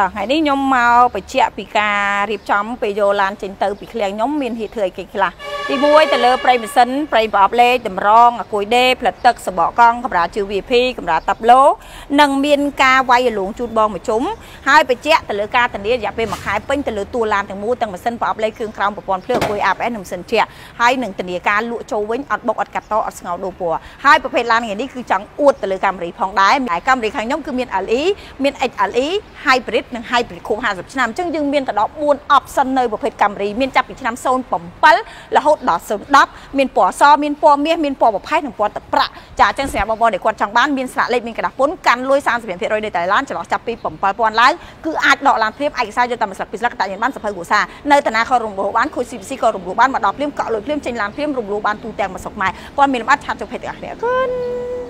តោះថ្ងៃនេះខ្ញុំមកបញ្ជាក់ពីការរៀបចំពេលយកឡានចេញទៅពីឃ្លាំងខ្ញុំមានហេតុធ្វើអីគេខ្លះ ទី1ទៅលើប្រៃម៉ាស៊ីនប្រៃប្រអប់លេខតម្រងអាគុយដេផ្លិតទឹកសបកកង់កម្រាលជឿ VIP កម្រាលតាប់ឡូនិងមានការវាយរលងជូតបងមួយជុំហើយបញ្ជាក់ទៅលើការធានារយៈពេលមួយខែពេញទៅលើតួឡានទាំងមូលទាំងម៉ាស៊ីនប្រអប់លេខគ្រឿងក្រោមប្រព័ន្ធភ្លើងអាគុយ ABS និងម៉ាស៊ីនជែកហើយនឹងធានាការលក់ចូលវិញអត់បុកអត់កាត់តអត់ស្ងោដូរពណ៌ហើយប្រភេទឡានថ្ងៃនេះគឺចង់អួតទៅលើកាមេរីផងដែរហើយកាមេរីខាងខ្ញុំគឺមាន LE មាន XLE Hybrid និង Hybrid ខួប50ឆ្នាំអញ្ចឹងយើងមានទៅដល់4 option នៅប្រភេទកាមេរីមានចាប់ពីឆ្នាំ07រហូតដល់010មានពណ៌សមានពណ៌មាសមានពណ៌ប្រផេះនិងពណ៌ទឹកប្រាក់ចាអញ្ចឹងសម្រាប់បងប្អូនដែលគាត់ចង់បានមានស្លាកលេខមានក្រដាសពុនកាន់លុយ35%នៅតែឡានចន្លោះចាប់ពី7000ឡើងគឺអាចដកឡានព្រៀបឯកសារយកតាមស្លឹកពីស្លឹកតាញៀនបានសភៅគ្រួសារនៅតាណាក៏រំលោះបានខូច CPC ក៏រំលោះបានមកដល់ព្រៀមកក់លុយព្រៀមចេញឡានព្រៀមរំលោះបានទូទាំងមួយស្រុកខ្មែរគាត់មានលំអិតឆាប់ចុះភេទទាំងអស់គ្នាគុណ